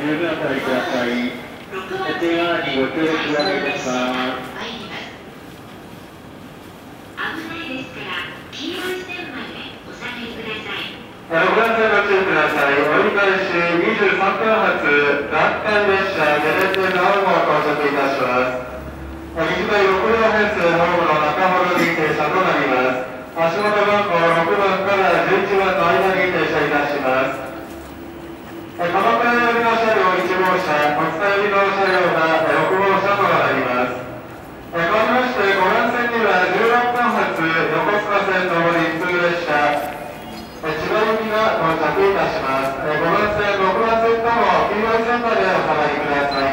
十分お下りください。手側にご協力お願いいたします。危ないです。から黄色い線までお下げくださいご覧ご注意ください。折り返し23分発、団体列車、ゲレンデナウも到着いたします。短い6両編成ホームの中ほどに停車となります。足元番号6番から11番の間に停車いたします。鎌倉寄りの車両1号車、国際自動車両が6号車となります。変わりまして、5番線には16分発、横須賀線上り通列車、千葉行きが到着いたします。5番線6番線とも黄色い線までお下がりください。